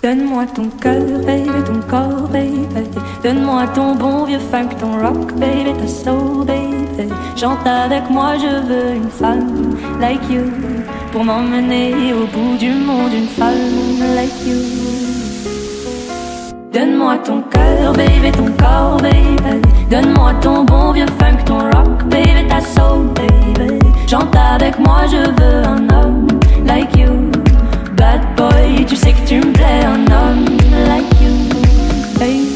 Donne-moi ton cœur, baby, ton corps, baby. Donne-moi ton bon vieux funk, ton rock, baby, ta soul, baby. Chante avec moi, je veux une femme like you. Pour m'emmener au bout du monde, une femme like you. Donne-moi ton cœur, baby, ton corps, baby. Donne-moi ton bon vieux funk, ton rock, baby, ta soul, baby. Chante avec moi, je veux un homme like you. Bad boy, tu sais que tu me plais, un homme like you. Hey.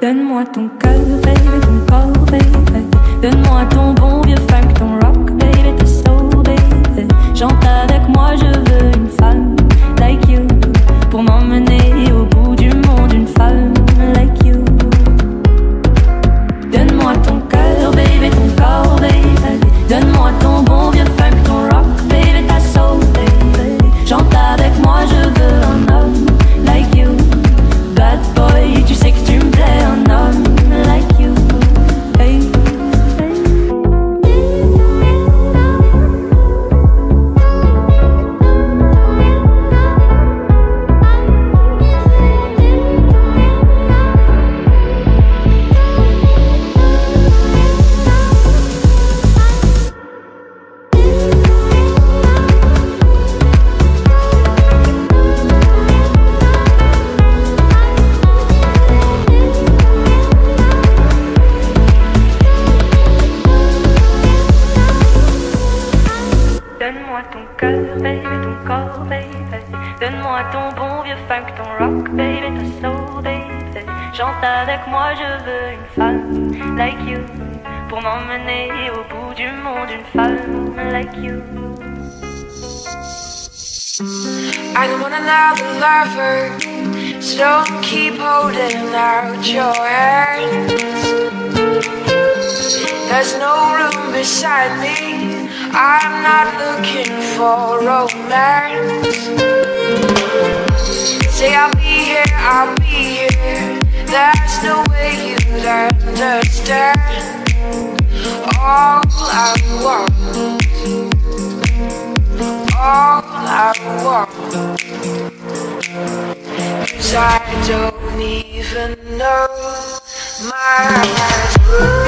Donne-moi ton cœur, Donne-moi ton bon vieux funk, ton rock, baby, soul, baby. Chante avec moi, je veux une femme like you. Pour m'emmener au bout du monde, une femme like you. I don't want another lover, so don't keep holding out your hands. There's no room beside me. I'm not looking for romance. Say I'll be here, I'll be here. There's no way you'd understand. All I want, all I want. Cause I don't even know my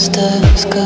stars go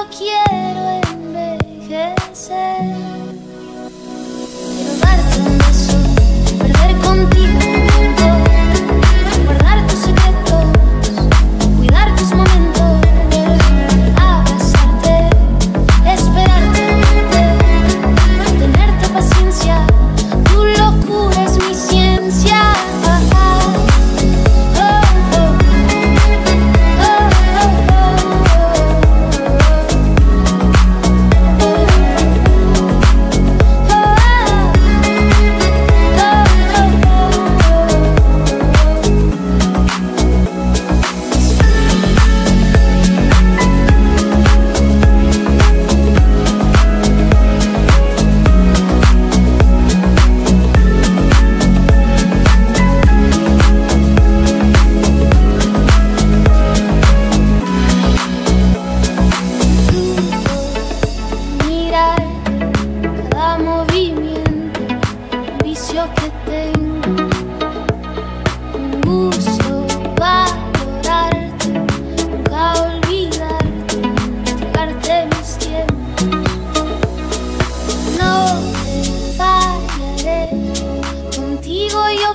No quiero envejecer.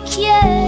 Yeah.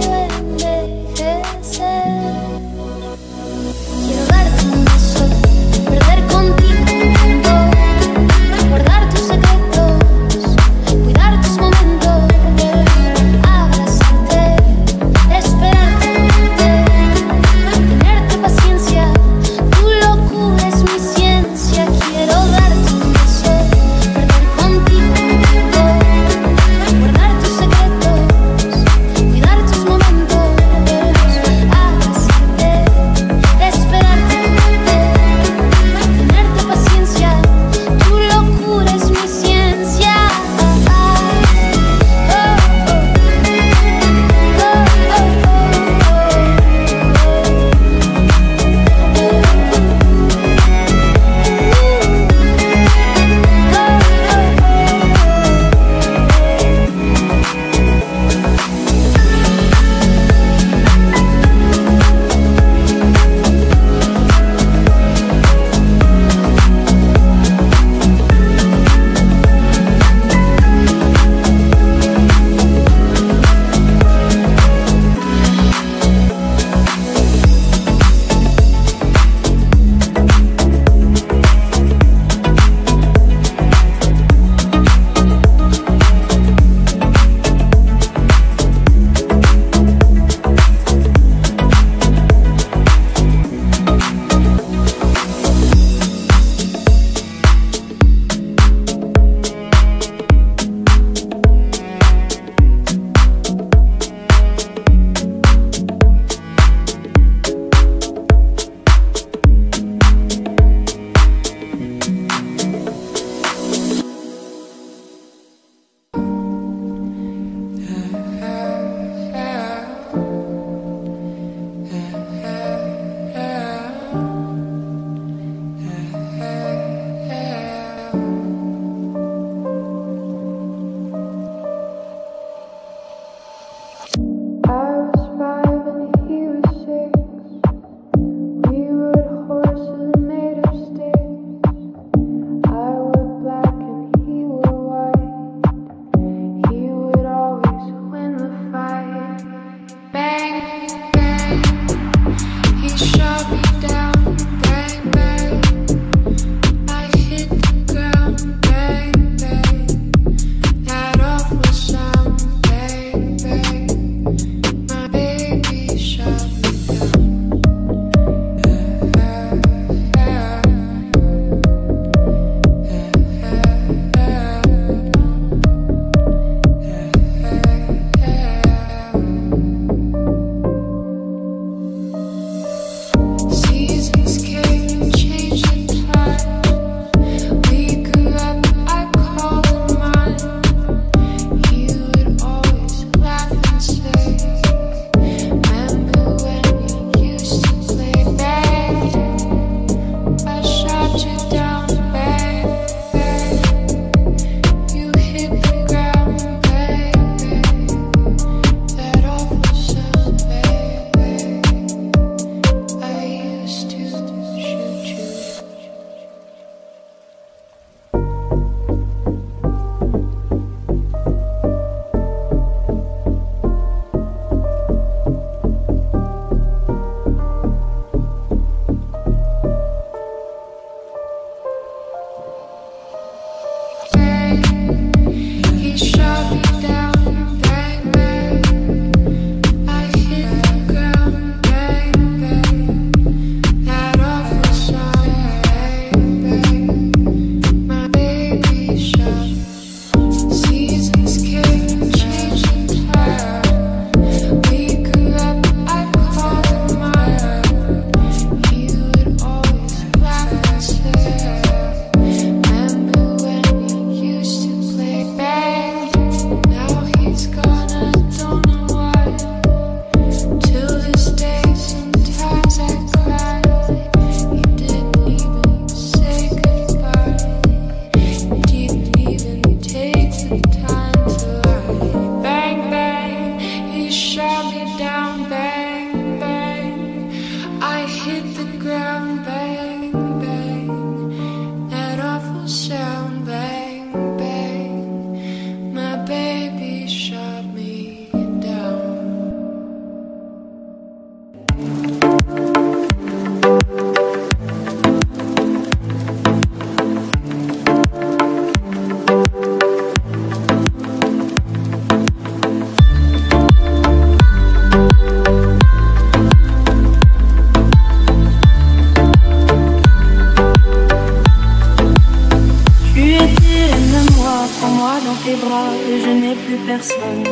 Dans tes bras et je n'ai plus personne.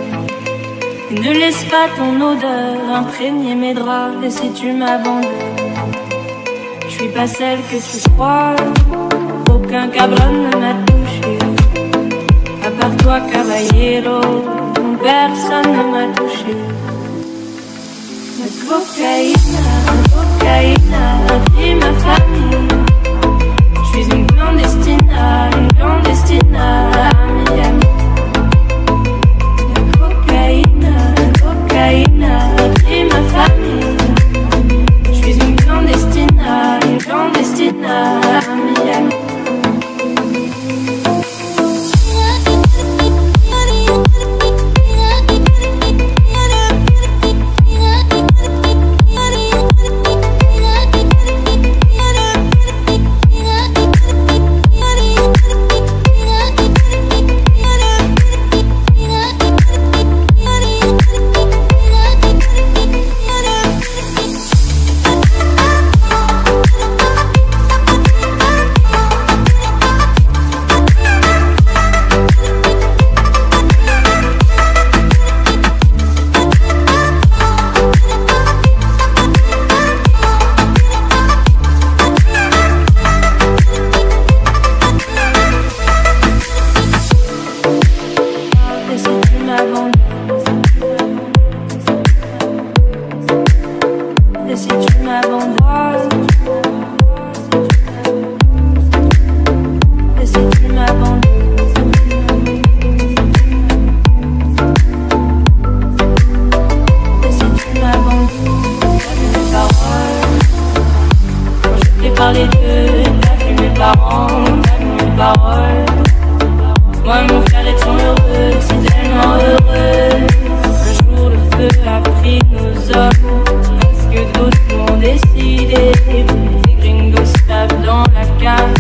Ne laisse pas ton odeur imprégner mes draps et si tu m'abandonnes, je suis pas celle que tu crois. Aucun cabron ne m'a touché, à part toi, caballero, personne ne m'a touché. La cocaïne, la cocaïne a pris ma famille. Je suis une clandestina, une clandestina moi et mon frère étions heureux, si tellement heureux. Un jour le feu a pris nos hommes, parce que d'autres l'ont décidé. Des gringos dans la cave,